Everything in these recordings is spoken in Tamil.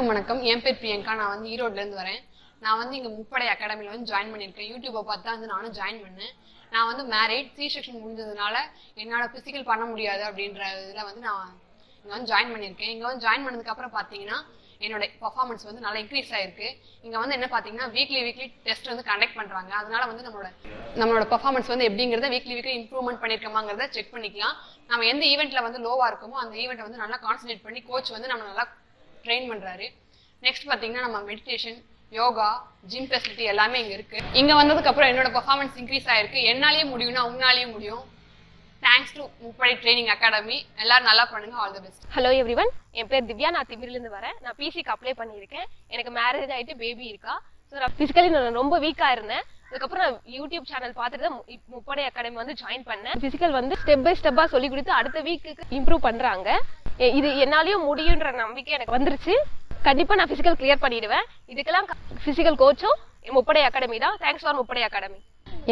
எல்லாருக்கும் வணக்கம். என் பேர் பிரியங்கா. நான் வந்து ஈரோட்லேருந்து வரேன். நான் வந்து இங்கே முப்படை அகாடமியில் வந்து ஜாயின் பண்ணியிருக்கேன். யூடியூப்பை பார்த்து தான் வந்து நானும் ஜாயின் பண்ணேன். நான் வந்து மேரேட் சி செக்ஷன் முடிஞ்சதுனால என்னால் ஃபிசிக்கல் பண்ண முடியாது அப்படின்ற இதில் வந்து நான் இங்கே வந்து ஜாயின் பண்ணியிருக்கேன். இங்கே வந்து ஜாயின் பண்ணதுக்கப்புறம் பார்த்தீங்கன்னா என்னோட பர்ஃபார்மன்ஸ் வந்து நல்லா இன்க்ரீஸ் ஆயிருக்கு. இங்கே வந்து என்ன பார்த்தீங்கன்னா வீக்லி வீக்லி டெஸ்ட் வந்து கண்டக்ட் பண்ணுறாங்க அதனால வந்து நம்மளோட நம்மளோட பர்ஃபார்மன்ஸ் வந்து எப்படிங்கிறத வீக்லி வீக்லி இம்ப்ரூவ்மெண்ட் பண்ணியிருக்கோமாங்கிறத செக் பண்ணிக்கலாம். நம்ம எந்த ஈவெண்ட்டில் வந்து லோவாக இருக்கோமோ அந்த ஈவெண்ட்டை வந்து நல்லா கான்சன்ட்ரேட் பண்ணி கோச் வந்து நம்ம நல்லா ட்ரெயின் பண்றாரு. நெக்ஸ்ட் பாத்தீங்கன்னா நம்ம மெடிடேஷன் யோகா ஜிம் ஃபெசிலிட்டி எல்லாமே இங்க இருக்கு. இங்க வந்ததுக்கு அப்புறம் என்னோட பர்ஃபார்மன்ஸ் இன்க்ரீஸ் ஆயிருக்கு. என்னாலேயே முடியும்னா உங்களாலேயும் முடியும். Thanks to Muppadai training academy எல்லாரும் நல்லா பண்ணுங்க. All the best hello everyone என் பேர் திவ்யா. நான் திமிரிலேருந்து வரேன். நான் பிசிக்கு அப்ளை பண்ணியிருக்கேன். எனக்கு மேரேஜ் ஆயிட்டு பேபி இருக்கா. ஸோ நான் ஃபிசிக்கலி நான் ரொம்ப வீக்காக இருந்தேன். அதுக்கப்புறம் நான் யூடியூப் சேனல் பார்த்துட்டு தான் முப்படை அகாடமி வந்து ஜாயின் பண்ணேன். ஃபிசிக்கல் வந்து ஸ்டெப் பை ஸ்டெப்பாக சொல்லி கொடுத்து அடுத்த வீக்குக்கு இம்ப்ரூவ் பண்ணுறாங்க இது என்னாலையும் முடியுன்ற நம்பிக்கை எனக்கு வந்துருச்சு. கண்டிப்பாக நான் ஃபிசிக்கல் கிளியர் பண்ணிடுவேன். இதுக்கெல்லாம் ஃபிசிக்கல் கோச்சும் முப்படை அகாடமி தான். தேங்க்ஸ் ஃபார் முப்படை அகாடமி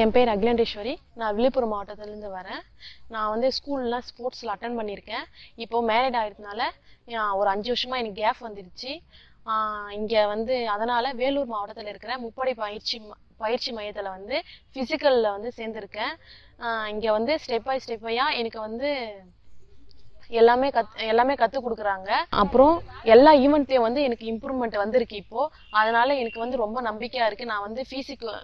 என் பேர் அகிலண்டேஸ்வரி நான் விழுப்புரம் மாவட்டத்துலேருந்து வரேன். நான் வந்து ஸ்கூல்லாம் ஸ்போர்ட்ஸில் அட்டன் பண்ணியிருக்கேன். இப்போது மேரிட் ஆகிறதுனால நான் ஒரு அஞ்சு வருஷமாக எனக்கு கேப் வந்துடுச்சு இங்கே வந்து அதனால் வேலூர் மாவட்டத்தில் இருக்கிற முப்படை பயிற்சி பயிற்சி மையத்தில் வந்து ஃபிசிக்கலில் வந்து சேர்ந்துருக்கேன். இங்கே வந்து ஸ்டெப் பை ஸ்டெப்பையாக எனக்கு வந்து எல்லாமே கத் எல்லாமே கற்றுக் கொடுக்குறாங்க. அப்புறம் எல்லா ஈவெண்ட்லேயும் வந்து எனக்கு இம்ப்ரூவ்மெண்ட் வந்திருக்கு இப்போது அதனால் எனக்கு வந்து ரொம்ப நம்பிக்கையாக இருக்குது நான் வந்து ஃபீஸுக்கு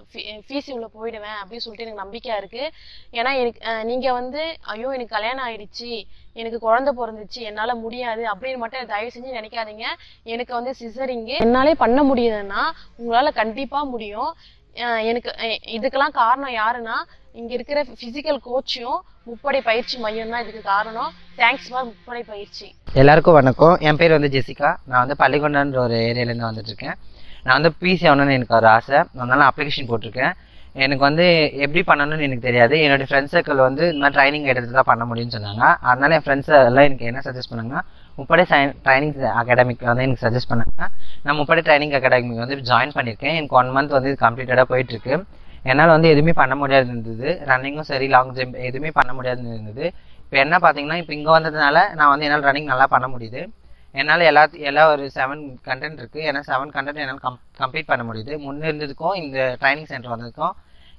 ஃபீஸ் இவ்வளோ போயிடுவேன் அப்படின்னு சொல்லிட்டு எனக்கு நம்பிக்கையாக இருக்குது ஏன்னா எனக்கு நீங்கள் வந்து ஐயோ எனக்கு கல்யாணம் ஆயிடுச்சு எனக்கு குழந்த பிறந்துச்சு என்னால் முடியாது அப்படின்னு மட்டும் தயவு செஞ்சு நினைக்காதீங்க. எனக்கு வந்து சிசரிங்கு என்னாலே பண்ண முடியுதுன்னா உங்களால் கண்டிப்பாக முடியும். எனக்கு இதுக்கெல்லாம் காரணம் யாருன்னா இங்க இருக்கிற பிசிக்கல் கோச்சும் முப்படை பயிற்சி மையம் தான் இதுக்கு காரணம். தேங்க்ஸ் ஃபார் முப்படை பயிற்சி. எல்லாருக்கும் வணக்கம். என் பேர் வந்து ஜெசிகா. நான் வந்து பள்ளிக்கொண்டான்ற ஒரு ஏரியாலேருந்து வந்துட்டு இருக்கேன். நான் வந்து பிசி ஆகணும்னு எனக்கு ஒரு ஆசை. அதனால அப்ளிகேஷன் போட்டிருக்கேன். எனக்கு வந்து எப்படி பண்ணணும்னு எனக்கு தெரியாது. என்னோட ஃப்ரெண்ட்ஸ் சர்க்கிள் வந்து இந்த மாதிரி ட்ரைனிங் எடுத்து தான் பண்ண முடியும்னு சொன்னாங்க. அதனால என் ஃப்ரெண்ட்ஸ் எல்லாம் எனக்கு என்ன சஜஸ்ட் பண்ணாங்கன்னா முப்படை ட்ரைனிங் அகாடமிக்கில் வந்து எனக்கு சஜஸ்ட் பண்ணாங்க நான் முப்படை ட்ரைனிங் அகாடமிக்கு வந்து ஜாயின் பண்ணியிருக்கேன். எனக்கு ஒன் மந்த் வந்து கம்ப்ளீட்டடாக போயிட்டுருக்கு. என்னால் வந்து எதுவுமே பண்ண முடியாது இருந்தது ரன்னிங்கும் சரி லாங் ஜம்ப் எதுவுமே பண்ண முடியாது இருந்தது இப்போ என்ன பார்த்தீங்கன்னா இப்போ இங்கே வந்ததுனால நான் வந்து என்னால் ரன்னிங் நல்லா பண்ண முடியுது. என்னால் எல்லா எல்லா ஒரு செவன் கண்டென்ட் இருக்குது ஏன்னா செவன் கண்டென்ட் என்னால் கம் கம்ப்ளீட் பண்ண முடியுது. முன்னே இருந்ததுக்கும் இந்த ட்ரைனிங் சென்டர் வந்ததுக்கும்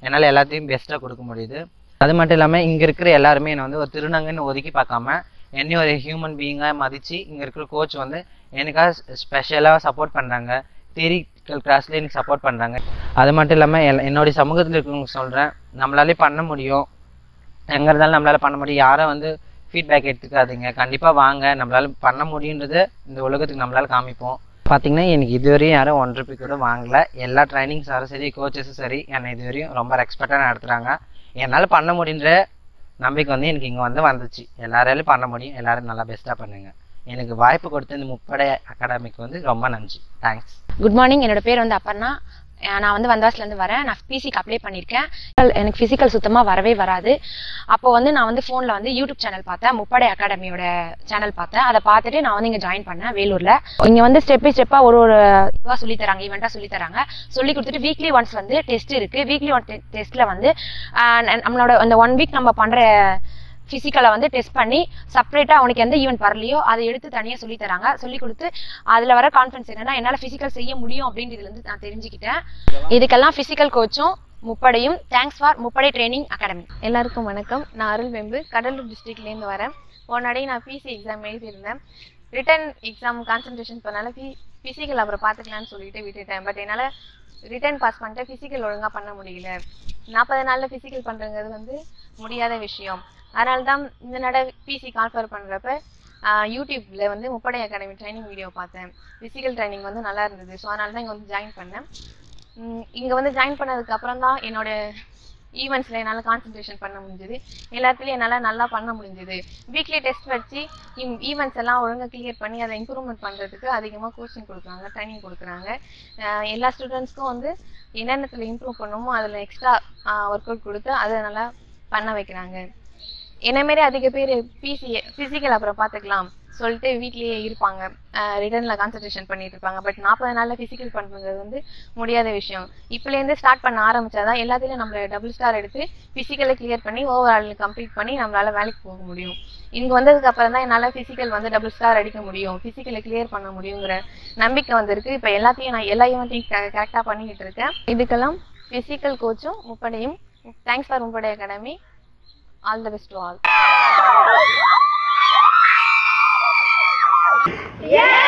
என்னால் எல்லாத்தையும் பெஸ்ட்டாக கொடுக்க முடியுது. அது மட்டும் இல்லாமல் இங்கே இருக்கிற எல்லாருமே என்னை வந்து ஒரு திருநங்கன்னு ஒதுக்கி பார்க்காம என்னையும் ஒரு ஹியூமன் பீயிங்காக மதித்து இங்கே இருக்கிற கோச் வந்து எனக்காக ஸ்பெஷலாக சப்போர்ட் பண்ணுறாங்க தியரிக்கல் கிளாஸ்லேயே எனக்கு சப்போர்ட் பண்ணுறாங்க அது மட்டும் இல்லாமல் எல் என்னுடைய சமூகத்தில் இருக்கிறவங்க சொல்கிறேன் நம்மளாலே பண்ண முடியும். எங்கே இருந்தாலும் நம்மளால் பண்ண முடியும். யாரும் வந்து ஃபீட்பேக் எடுத்துக்காதீங்க. கண்டிப்பாக வாங்க. நம்மளால பண்ண முடியுன்றதை இந்த உலகத்துக்கு நம்மளால் காமிப்போம். பார்த்தீங்கன்னா எனக்கு இதுவரையும் யாரும் ஒன் ருபி கூட வாங்கல. எல்லா ட்ரைனிங்ஸாரும் சரி கோச்சஸும் சரி என்னை இதுவரையும் ரொம்ப ரெஸ்பெக்டாக நடத்துகிறாங்க என்னால் பண்ண முடியுன்ற நம்பிக்கை வந்து எனக்கு இங்கே வந்து வந்துச்சு. எல்லாராலையும் பண்ண முடியும். எல்லாரும் நல்லா பெஸ்ட்டாக பண்ணுங்க. எனக்கு வாய்ப்பு கொடுத்த இந்த முப்படை அகாடமிக்கு வந்து ரொம்ப நன்றி. தேங்க்ஸ் குட் மார்னிங் என்னோட பேர் வந்து அப்பர்ணா. நான் வந்து வந்தவாசிலேருந்து வரேன். நான் பிசிக்கு அப்ளை பண்ணியிருக்கேன் எனக்கு ஃபிசிக்கல் சுத்தமாக வரவே வராது. அப்போ வந்து நான் வந்து ஃபோனில் வந்து யூடியூப் சேனல் பார்த்தேன். முப்படை அகாடமியோட சேனல் பார்த்தேன். அதை பார்த்துட்டு நான் வந்து இங்கே ஜாயின் பண்ணேன் வேலூரில். இங்கே வந்து ஸ்டெப் பை ஸ்டெப்பாக ஒரு ஒரு இதுவாக சொல்லி தராங்க ஈவெண்ட்டாக சொல்லி தராங்க. சொல்லி கொடுத்துட்டு வீக்லி ஒன்ஸ் வந்து டெஸ்ட் இருக்குது வீக்லி ஒன் டெஸ்ட்டில் வந்து நம்மளோட அந்த ஒன் வீக் நம்ம பண்ணுற ஃபிசிக்கலை வந்து டெஸ்ட் பண்ணி செப்பரேட்டாக அவனுக்கு எந்த ஈவெண்ட் வரலையோ அதை எடுத்து தனியாக சொல்லி தராங்க. சொல்லி கொடுத்து அதில் வர கான்ஃபிடன்ஸ் என்னன்னா என்னால் ஃபிசிக்கல் செய்ய முடியும் அப்படின்றதுலேருந்து நான் தெரிஞ்சுக்கிட்டேன். இதுக்கெல்லாம் ஃபிசிக்கல் கோச்சும் முப்படையும். Thanks for Muppadai training academy எல்லாருக்கும் வணக்கம். நான் அருள் வெம்பு. கடலூர் டிஸ்ட்ரிக்ட்லேருந்து வரேன். போனாடி நான் பிசி எக்ஸாம் எழுதியிருந்தேன். ரிட்டன் எக்ஸாம் கான்சன்ட்ரேஷன் பண்ணால பி ஃபிசிக்கல் அப்புறம் பார்த்துக்கலான்னு சொல்லிட்டு விட்டுட்டேன். பட் என்னால் ரிட்டர்ன் பாஸ் பண்ணிட்டு ஃபிசிக்கல் ஒழுங்காக பண்ண முடியல. நாற்பது நாளில் ஃபிசிக்கல் பண்ணுறது வந்து முடியாத விஷயம். அதனால தான் இந்த நட பிசி கான்ஃபர் பண்ணுறப்ப யூடியூப்பில் வந்து முப்படை அகாடமி ட்ரைனிங் வீடியோ பார்த்தேன். ஃபிசிக்கல் ட்ரைனிங் வந்து நல்லா இருந்தது. ஸோ அதனால தான் இங்கே வந்து ஜாயின் பண்ணேன். இங்கே வந்து ஜாயின் பண்ணதுக்கப்புறம் தான் என்னோட ஈவெண்ட்ஸ்ல என்னால் கான்சென்ட்ரேஷன் பண்ண முடிஞ்சது. எல்லாத்துலேயும் என்னால் நல்லா பண்ண முடிஞ்சது. வீக்லி டெஸ்ட் வச்சு ஈவெண்ட்ஸ் எல்லாம் ஒழுங்காக கிளியர் பண்ணி அதை இம்ப்ரூவ்மெண்ட் பண்ணுறதுக்கு அதிகமாக கோச்சிங் கொடுக்குறாங்க ட்ரைனிங் கொடுக்குறாங்க. எல்லா ஸ்டூடெண்ட்ஸ்க்கும் வந்து என்னென்னத்தில் இம்ப்ரூவ் பண்ணணுமோ அதில் எக்ஸ்ட்ரா ஒர்க் அவுட் கொடுத்து அதை நல்லா பண்ண வைக்கிறாங்க. என்னமாரி அதிக பேர் பிசி ஃபிசிக்கல் அப்புறம் பார்த்துக்கலாம். சொல்லிட்டு வீட்லயே இருப்பாங்க. ரிட்டர்னில் கான்சன்ட்ரேஷன் பண்ணிட்டு இருப்பாங்க. பட் நாற்பது நாளில் ஃபிசிக்கல் பண்ணுறது வந்து முடியாத விஷயம். இப்போலேருந்து ஸ்டார்ட் பண்ண ஆரம்பிச்சாதான் எல்லாத்துலேயும் நம்ம டபுள் ஸ்டார் எடுத்து ஃபிசிக்கலை கிளியர் பண்ணி ஓவரால் கம்ப்ளீட் பண்ணி நம்மளால வேலைக்கு போக முடியும். இங்கே வந்ததுக்கு அப்புறம் தான் என்னால் ஃபிசிக்கல் வந்து டபுள் ஸ்டார் அடிக்க முடியும். ஃபிசிக்கலை கிளியர் பண்ண முடியுங்கிற நம்பிக்கை வந்திருக்கு. இப்போ எல்லாத்தையும் நான் எல்லா ஈவெண்ட்டையும் கரெக்டாக பண்ணிக்கிட்டு இருக்கேன். இதுக்கெல்லாம் ஃபிசிக்கல் கோச்சும் முப்படையும் thanks for Muppadai academy all the best to all Yeah!